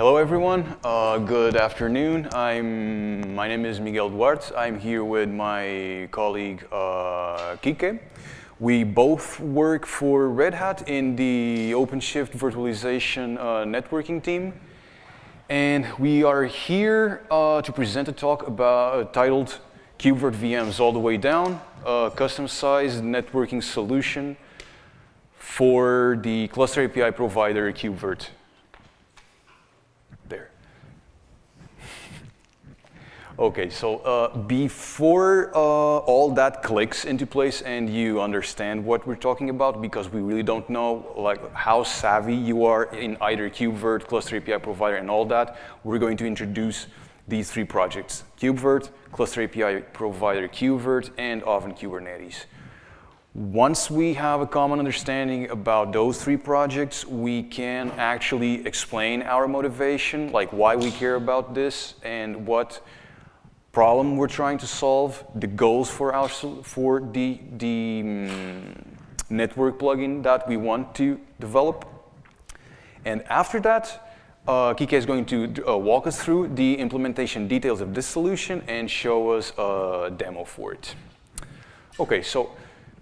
Hello, everyone. Uh, good afternoon. I'm, my name is Miguel Duarte. I'm here with my colleague uh, Kike. We both work for Red Hat in the OpenShift virtualization uh, networking team. And we are here uh, to present a talk about uh, titled KubeVirt VMs All the Way Down, a custom-sized networking solution for the cluster API provider KubeVirt. There. Okay, so uh, before uh, all that clicks into place and you understand what we're talking about, because we really don't know like how savvy you are in either KubeVirt, Cluster API provider, and all that, we're going to introduce these three projects: KubeVirt, Cluster API provider KubeVirt, and OVN Kubernetes. Once we have a common understanding about those three projects, we can actually explain our motivation, like why we care about this and what problem we're trying to solve, the goals for, our, for the, the um, network plugin that we want to develop. And after that, uh, Kike is going to uh, walk us through the implementation details of this solution and show us a demo for it. Okay, so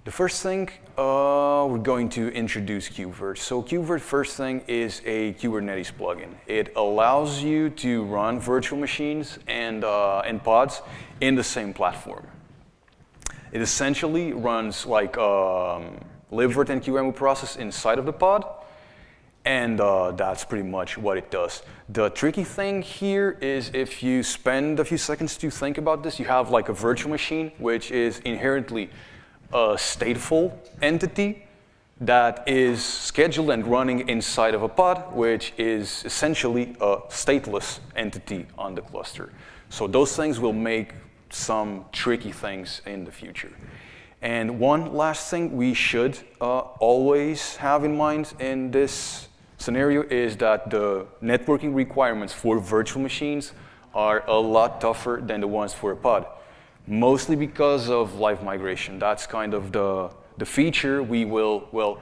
the first thing, uh, we're going to introduce KubeVirt. So KubeVirt first thing is a Kubernetes plugin. It allows you to run virtual machines and, uh, and pods in the same platform. It essentially runs like um, libvirt and QEMU process inside of the pod, and uh, that's pretty much what it does. The tricky thing here is if you spend a few seconds to think about this, you have like a virtual machine, which is inherently a stateful entity that is scheduled and running inside of a pod, which is essentially a stateless entity on the cluster. So those things will make some tricky things in the future. And one last thing we should uh, always have in mind in this scenario is that the networking requirements for virtual machines are a lot tougher than the ones for a pod mostly because of live migration. That's kind of the, the feature we will, will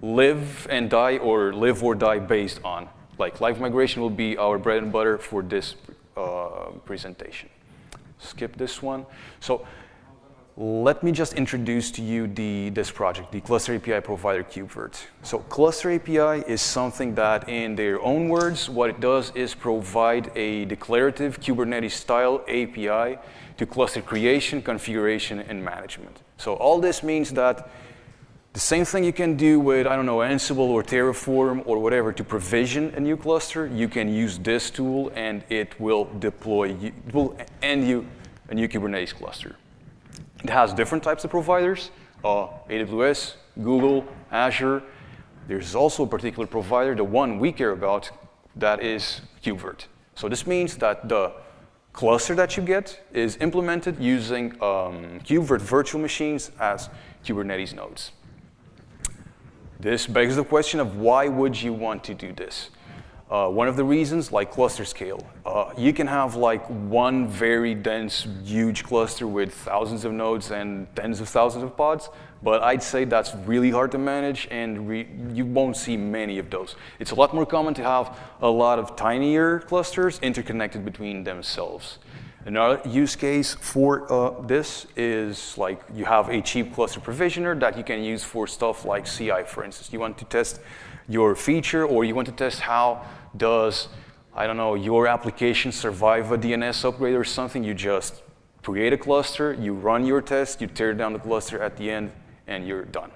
live and die or live or die based on. Like live migration will be our bread and butter for this uh, presentation. Skip this one. So let me just introduce to you the, this project, the Cluster API provider KubeVirt. So Cluster API is something that, in their own words, what it does is provide a declarative Kubernetes-style API to cluster creation, configuration, and management. So all this means that the same thing you can do with, I don't know, Ansible or Terraform or whatever to provision a new cluster, you can use this tool and it will deploy, it will end you a new Kubernetes cluster. It has different types of providers, uh, AWS, Google, Azure. There's also a particular provider, the one we care about, that is KubeVirt. So this means that the cluster that you get is implemented using um, virtual machines as Kubernetes nodes. This begs the question of why would you want to do this? Uh, one of the reasons, like cluster scale, uh, you can have like one very dense, huge cluster with thousands of nodes and tens of thousands of pods, but I'd say that's really hard to manage and you won't see many of those. It's a lot more common to have a lot of tinier clusters interconnected between themselves. Another use case for uh, this is like you have a cheap cluster provisioner that you can use for stuff like CI, for instance. You want to test your feature or you want to test how does, I don't know, your application survive a DNS upgrade or something, you just create a cluster, you run your test, you tear down the cluster at the end, and you're done.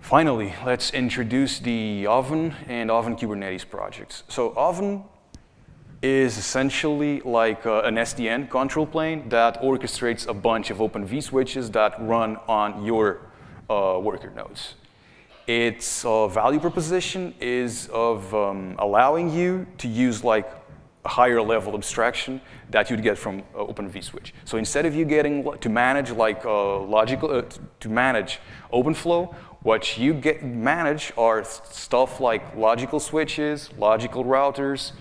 Finally, let's introduce the OVN and OVN Kubernetes projects. So OVN is essentially like uh, an SDN control plane that orchestrates a bunch of Open vSwitches that run on your uh, worker nodes. Its uh, value proposition is of um, allowing you to use like higher level abstraction that you'd get from uh, Open vSwitch. So instead of you getting to manage like uh, logical, uh, to manage OpenFlow, what you get manage are stuff like logical switches, logical routers,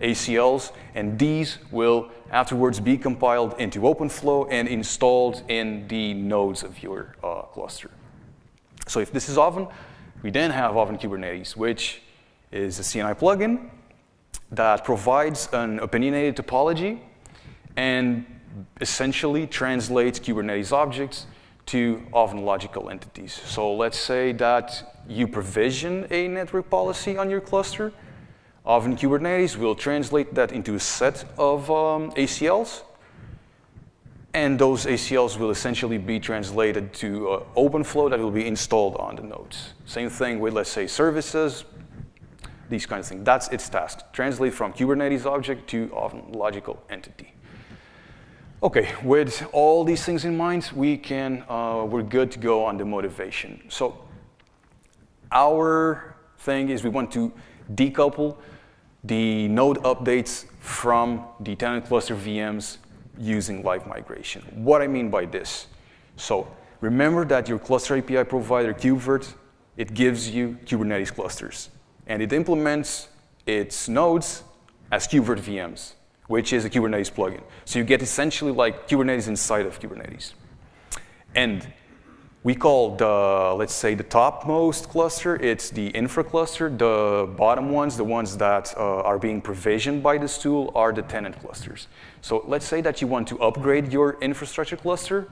ACLs, and these will afterwards be compiled into OpenFlow and installed in the nodes of your uh, cluster. So if this is OVN, we then have OVN Kubernetes, which is a CNI plugin that provides an opinionated topology and essentially translates Kubernetes objects to OVN logical entities. So let's say that you provision a network policy on your cluster. OVN Kubernetes will translate that into a set of um, ACLs. And those ACLs will essentially be translated to uh, OpenFlow that will be installed on the nodes. Same thing with, let's say, services, these kinds of things. That's its task. Translate from Kubernetes object to logical entity. Okay, with all these things in mind, we can, uh, we're good to go on the motivation. So our thing is we want to decouple the node updates from the tenant cluster VMs using live migration. What I mean by this, so remember that your cluster API provider, KubeVirt, it gives you Kubernetes clusters, and it implements its nodes as KubeVirt VMs which is a Kubernetes plugin. So you get essentially like Kubernetes inside of Kubernetes. And we call the, let's say, the topmost cluster, it's the infra cluster. The bottom ones, the ones that uh, are being provisioned by this tool, are the tenant clusters. So let's say that you want to upgrade your infrastructure cluster.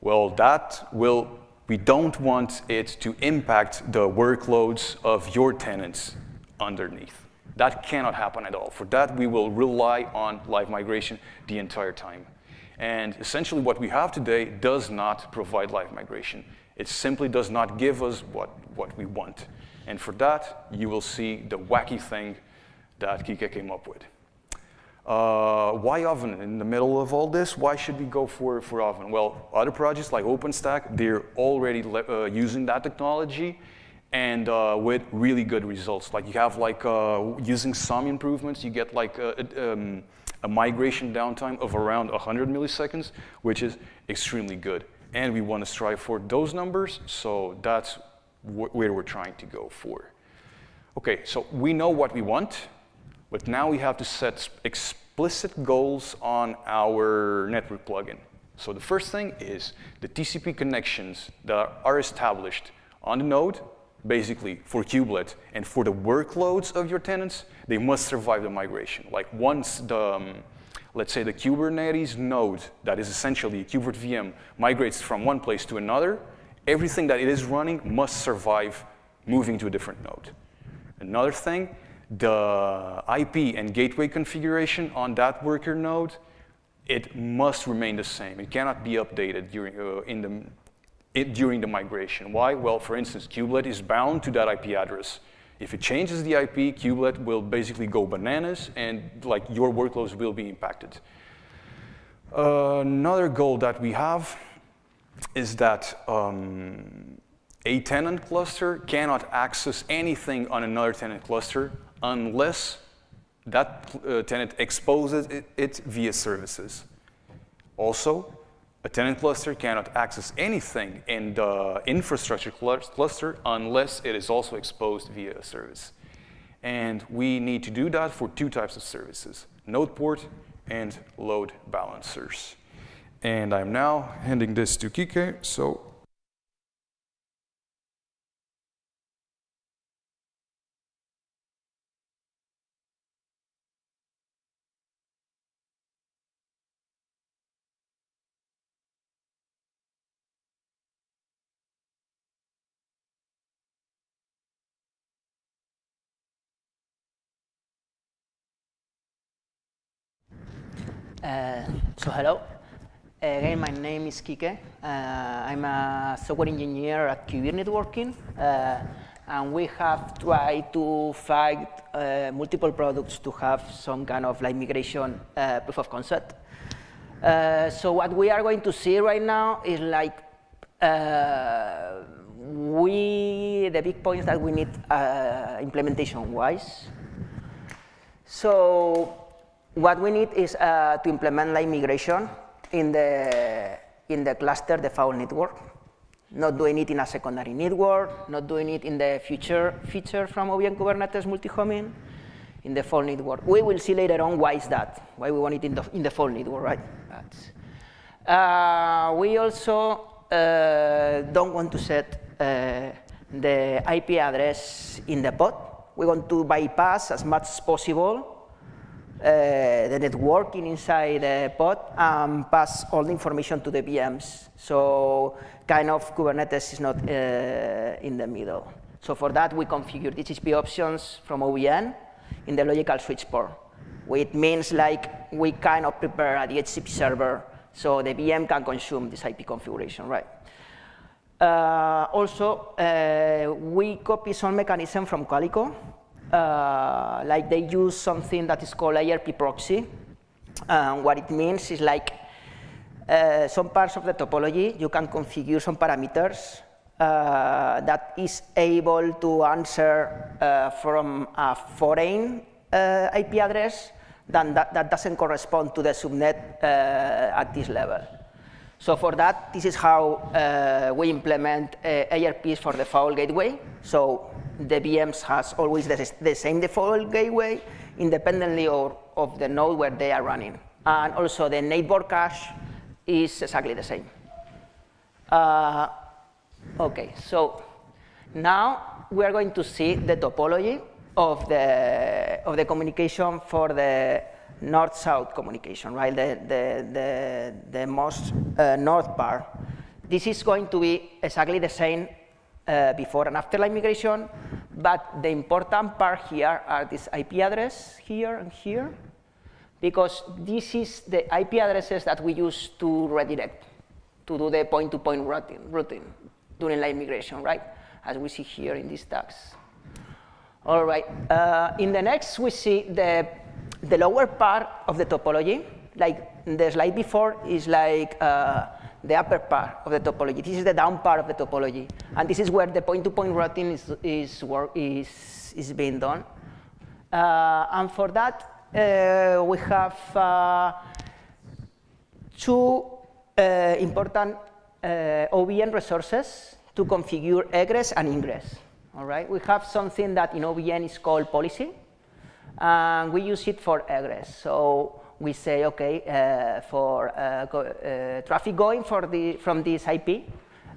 Well, that will, we don't want it to impact the workloads of your tenants underneath. That cannot happen at all. For that, we will rely on live migration the entire time. And essentially, what we have today does not provide live migration. It simply does not give us what, what we want. And for that, you will see the wacky thing that Kike came up with. Uh, why OVN? In the middle of all this, why should we go for, for OVN? Well, other projects like OpenStack, they're already uh, using that technology and uh, with really good results. Like you have like uh, using some improvements, you get like a, um, a, migration downtime of around 100 milliseconds, which is extremely good. And we want to strive for those numbers, so that's wh where we're trying to go for. Okay, so we know what we want, but now we have to set explicit goals on our network plugin. So the first thing is the TCP connections that are established on the node basically for kubelet and for the workloads of your tenants, they must survive the migration. Like once the, um, let's say the Kubernetes node that is essentially a KubeVirt VM migrates from one place to another, everything that it is running must survive moving to a different node. Another thing, the IP and gateway configuration on that worker node, it must remain the same. It cannot be updated during, uh, in the it during the migration. Why? Well, for instance, kubelet is bound to that IP address. If it changes the IP, kubelet will basically go bananas and like your workloads will be impacted. Uh, another goal that we have is that um, a tenant cluster cannot access anything on another tenant cluster unless that uh, tenant exposes it, it via services. Also, a tenant cluster cannot access anything in the infrastructure cluster unless it is also exposed via a service. And we need to do that for two types of services, node port and load balancers. And I'm now handing this to Kike, so Uh, so hello. Again, my name is Kike. Uh, I'm a software engineer at KubeVirt Networking. Uh, and we have tried to find uh, multiple products to have some kind of like migration uh, proof of concept. Uh, so what we are going to see right now is like we, the big points that we need implementation-wise. So what we need is uh, to implement live migration in the, in the cluster default network, not doing it in a secondary network, not doing it in the future feature from OVN Kubernetes multi-homing, in the full network. We will see later on why is that, why we want it in the, in the network, right? Uh, we also uh, don't want to set uh, the IP address in the pod We want to bypass as much as possible the networking inside the pod and pass all the information to the VMs. So kind of Kubernetes is not uh, in the middle. So for that, we configure DHCP options from OVN in the logical switch port, which means like we kind of prepare a DHCP server so the VM can consume this IP configuration, right? Uh, also, uh, we copy some mechanism from Calico. Uh, like they use something that is called ARP proxy. And what it means is like uh, some parts of the topology, you can configure some parameters uh, that is able to answer uh, from a foreign IP address that, that doesn't correspond to the subnet at this level. So for that, this is how uh, we implement uh, ARPs for the default gateway. So the VMs has always the, the same default gateway independently of, of, the node where they are running. And also the neighbor cache is exactly the same. Uh, okay, so now we are going to see the topology of the, of the communication for the north-south communication, right? The, the, the, the most uh, north part. This is going to be exactly the same uh, before and after live migration, but the important part here are this IP address here and here, because this is the IP addresses that we use to redirect, to do the point-to-point -point routing, routing during live migration, right? As we see here in these tags. All right, uh, in the next we see the the lower part of the topology, like the slide before, is like uh, the upper part of the topology. This is the down part of the topology. And this is where the point-to-point -point routing is, is, work, is, is being done. Uh, and for that, uh, we have uh, two uh, important uh, OVN resources to configure egress and ingress. All right, we have something that in OVN is called policy, and we use it for egress. So we say, okay, uh, for uh, go, uh, traffic going for the, from this IP,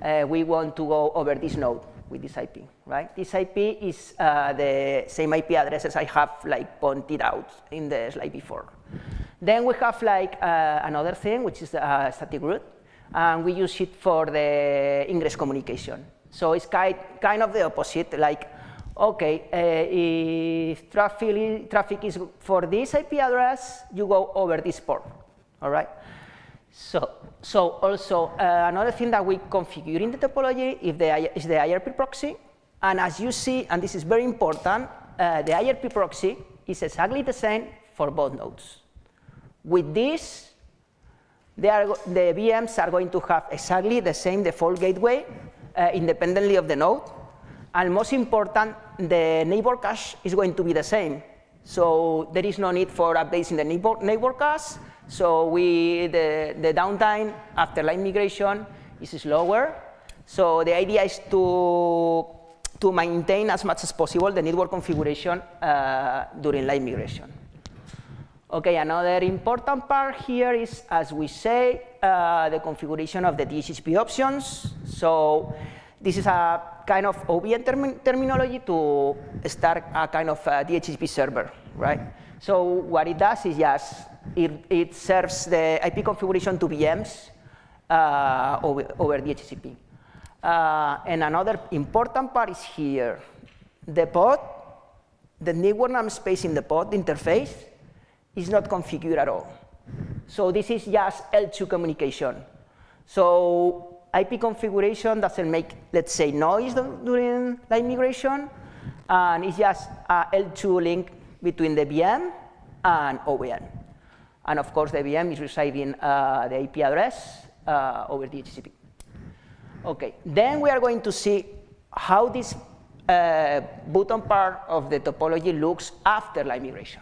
uh, we want to go over this node with this IP, right? This IP is the same IP addresses I have like pointed out in the slide before. Then we have like another thing, which is a static route, and we use it for the ingress communication. So it's kind, kind of the opposite, like okay, uh, if traffic, traffic is for this IP address, you go over this port, all right? So, so also uh, another thing that we configure in the topology is the, is the ARP proxy. And as you see, and this is very important, uh, the ARP proxy is exactly the same for both nodes. With this, are, the VMs are going to have exactly the same default gateway independently of the node. And most important, the neighbor cache is going to be the same. So there is no need for updates in the neighbor, neighbor cache. So we, the, the downtime after live migration is slower. So the idea is to, to maintain as much as possible the network configuration uh, during live migration. Okay, another important part here is, as we say, uh, the configuration of the DHCP options. So this is a kind of OVN term terminology to start a kind of a DHCP server, right? So what it does is just, it, it serves the IP configuration to VMs uh, over, over DHCP. Uh, and another important part is here. The pod, the network namespace in the pod interface is not configured at all. So this is just L2 communication. So IP configuration doesn't make, let's say, noise during live migration, and it's just a L2 link between the VM and OVN. And of course, the VM is receiving uh, the IP address uh, over DHCP. Okay, then we are going to see how this uh, bottom part of the topology looks after live migration.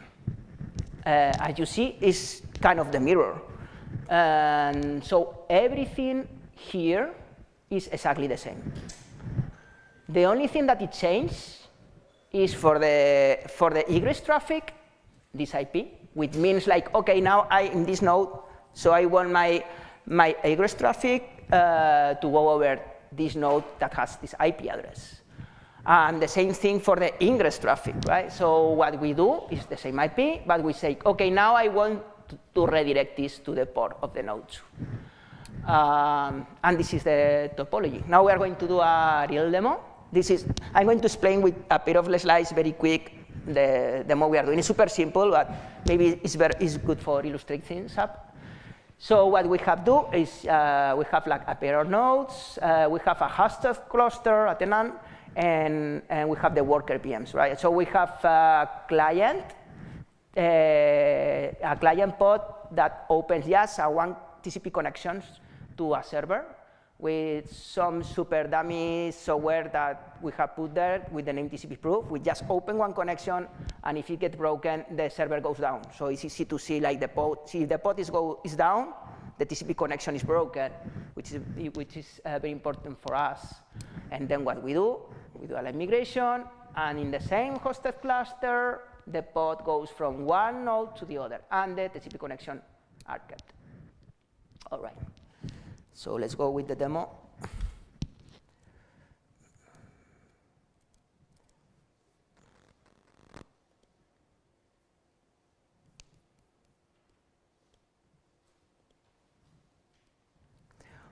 Uh, as you see, it's kind of the mirror. And so everything here is exactly the same. The only thing that it changed is for the, for the egress traffic, this IP, which means like, okay, now I in this node, so I want my, my egress traffic uh, to go over this node that has this IP address. And the same thing for the ingress traffic, right? So what we do is the same IP, but we say, okay, now I want to, redirect this to the port of the node. Um, and this is the topology. Now we are going to do a real demo. This is, I'm going to explain with a pair of slides very quick the demo we are doing. It's super simple, but maybe it's, very, it's good for illustrating things up. So what we have do is uh, we have like a pair of nodes, uh, we have a hosted cluster, a tenant, and, and we have the worker VMs, right? So we have a client, uh, a client pod that opens just a one TCP connections to a server with some super dummy software that we have put there with the name TCP proof. We just open one connection, and if it gets broken, the server goes down. So it's easy to see like the pod. See if the pod is, go, is down, the TCP connection is broken, which is, which is uh, very important for us. And then what we do, we do a live migration, and in the same hosted cluster, the pod goes from one node to the other, and the TCP connection are kept. All right. So let's go with the demo.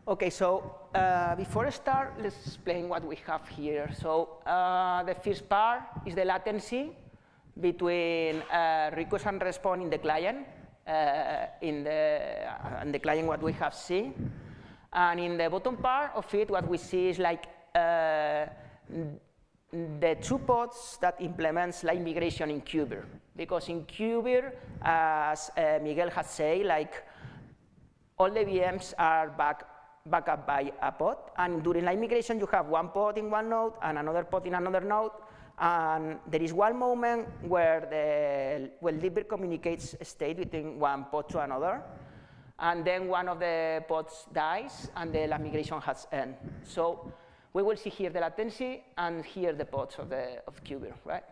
Okay, so uh, before I start, let's explain what we have here. So uh, the first part is the latency between uh, request and response in the client, uh, in the, uh, the client what we have seen. And in the bottom part of it, what we see is like uh, the two pods that implements live migration in KubeVirt. Because in KubeVirt, as uh, Miguel has said, like all the VMs are back, back up by a pod. And during live migration, you have one pod in one node and another pod in another node. And there is one moment where the well, libvirt communicates state between one pod to another and then one of the pods dies, and the migration has ended. So we will see here the latency and here the pods of, the, of KubeVirt, right?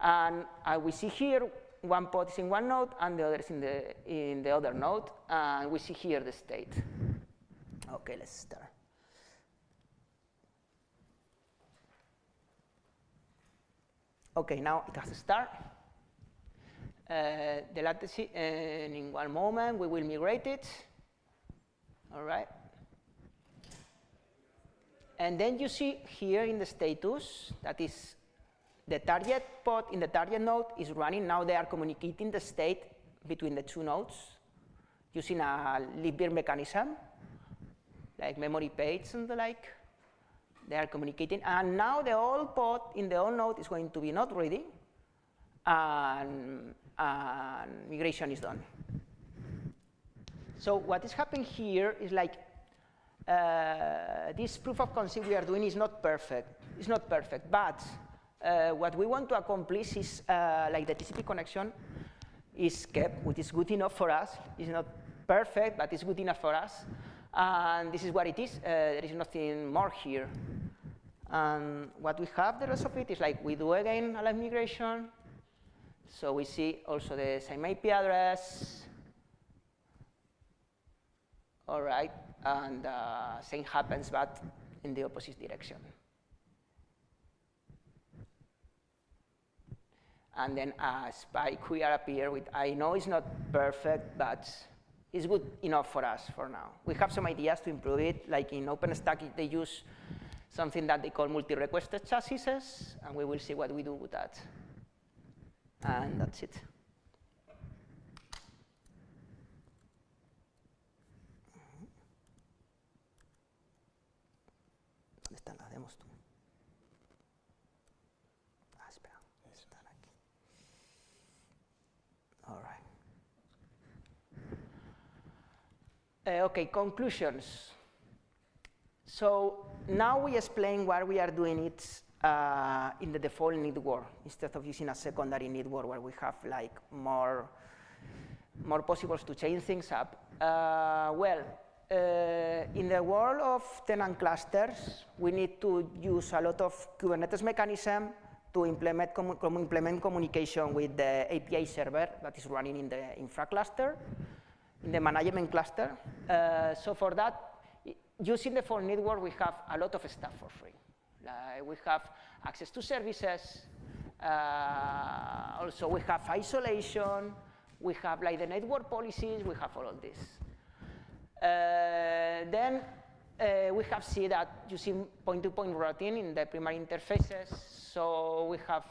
And uh, we see here one pod is in one node and the other is in the, in the other node, and we see here the state. Okay, let's start. Okay, now it has to start. Uh, the latency, and in one moment we will migrate it. All right. And then you see here in the status that is the target pod in the target node is running. Now they are communicating the state between the two nodes using a libvirt mechanism, like memory pages and the like. They are communicating. And now the old pod in the old node is going to be not ready. And and migration is done. So what is happening here is like uh, this proof of concept we are doing is not perfect. It's not perfect, but uh, what we want to accomplish is uh, like the TCP connection is kept, which is good enough for us. It's not perfect, but it's good enough for us. And this is what it is. Uh, there is nothing more here. And what we have, the rest of it is like we do again a live migration, so we see also the same IP address. All right, and uh, same happens, but in the opposite direction. And then a spike here appear with, I know it's not perfect, but it's good enough for us for now. We have some ideas to improve it, like in OpenStack, they use something that they call multi-requested chassis, and we will see what we do with that and that's it. Ah. All right. Uh, okay, conclusions. So now we explain why we are doing it uh, in the default network instead of using a secondary network where we have like more, more possibles to change things up. Uh, well, uh, in the world of tenant clusters, we need to use a lot of Kubernetes mechanism to implement, com com implement communication with the API server that is running in the infra cluster, in the management cluster. Uh, so for that, using the full network, we have a lot of stuff for free. Uh, we have access to services. Uh, also, we have isolation. We have like the network policies. We have all of this. Uh, then uh, we have seen that using point-to-point -point routing in the primary interfaces, so we have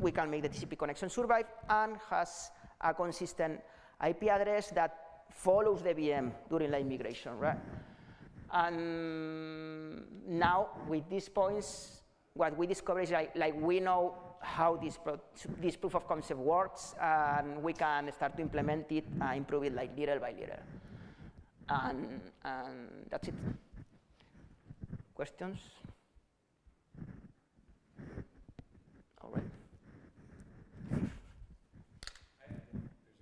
we can make the TCP connection survive and has a consistent IP address that follows the VM during the migration, right? And now with these points, what we discover is like, like we know how this, this proof of concept works, and we can start to implement it and improve it like little by little. And, and that's it. Questions? All right.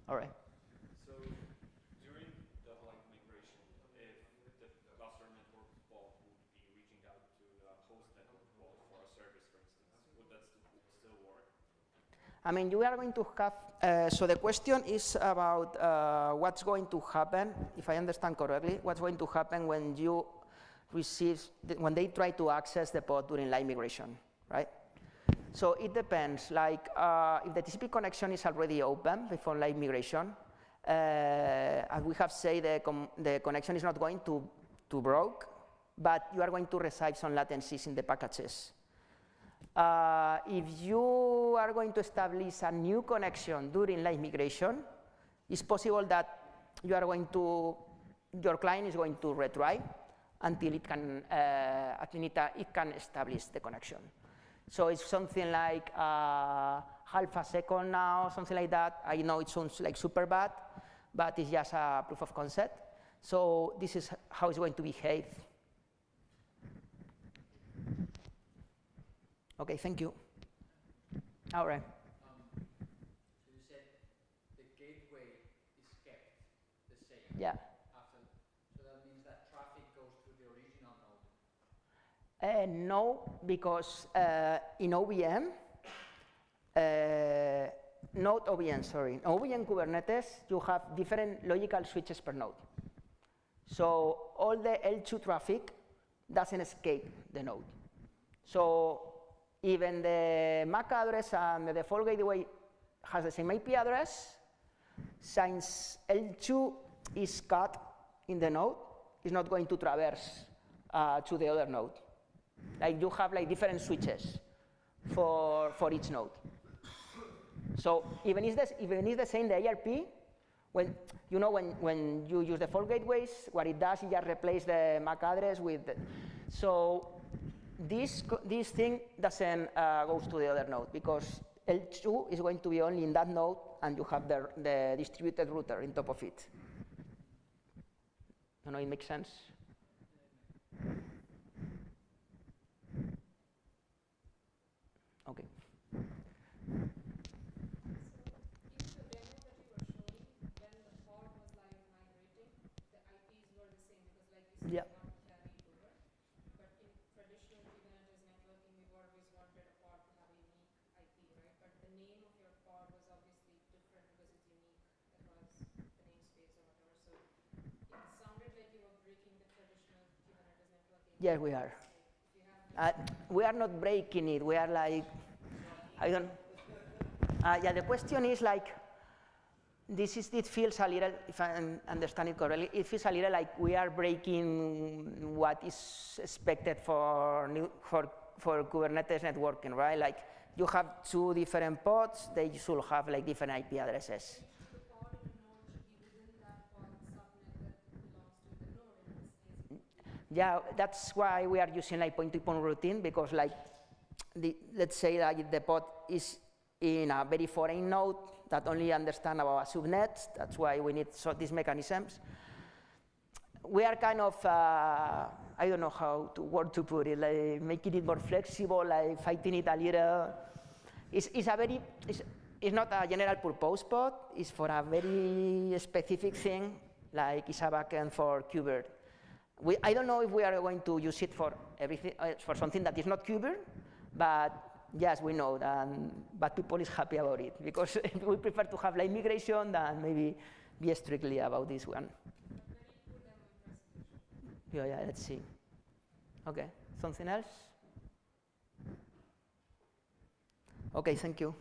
All right. So during the like migration, if the cluster network vault would be reaching out to the host network vault for a service, for instance, would that st still work? I mean, you are going to have, uh, so the question is about uh, what's going to happen, if I understand correctly, what's going to happen when you receive, when they try to access the pod during live migration, right? So it depends, like uh, if the TCP connection is already open before live migration, uh, as we have said, the, the connection is not going to, to broke, but you are going to receive some latencies in the packages. Uh, if you are going to establish a new connection during live migration, it's possible that you are going to, your client is going to retry until it can, uh, it can establish the connection. So it's something like uh, half a second now, something like that. I know it sounds like super bad, but it's just a proof of concept. So this is how it's going to behave. Okay, thank you. All right. Um, so you said the gateway is kept the same. Yeah. Uh, no, because uh, in OVM, uh, not OVM, sorry, in OVM Kubernetes, you have different logical switches per node. So all the L2 traffic doesn't escape the node. So even the MAC address and the default gateway has the same IP address, since L2 is cut in the node, it's not going to traverse uh, to the other node. Like you have like different switches for, for each node. So even if, this, even if the same, the ARP, when, you know, when, when you use the default gateways, what it does is just replace the MAC address with, the, so this, this thing doesn't uh, goes to the other node because L2 is going to be only in that node and you have the, the distributed router in top of it. I don't know, it makes sense? Okay. Yeah. Carry over. But in traditional Kubernetes networking, we've always wanted a pod to have a unique IP, right? But the name of your pod was obviously different because it's unique across the namespace or whatever. So it sounded like you were breaking the traditional Kubernetes networking. Yes, we are. Uh, we are not breaking it. We are like, I don't. Uh, yeah, the question is like, this is, it feels a little, if I understand it correctly, it feels a little like we are breaking what is expected for, new, for, for Kubernetes networking, right? Like you have two different pods, they should have like different IP addresses. Yeah, that's why we are using like point-to-point -point routine because like, the, let's say that the pod is in a very foreign node that only understand about subnets. That's why we need so these mechanisms. We are kind of, uh, I don't know how to word to put it, like making it more flexible, like fighting it a little. It's, it's a very, it's, it's not a general purpose pod. It's for a very specific thing, like it's a backend for KubeVirt. We, I don't know if we are going to use it for everything, uh, for something that is not KubeVirt, but yes, we know that, but people is happy about it because we prefer to have like migration than maybe be strictly about this one. Yeah, yeah, let's see. Okay, something else? Okay, thank you.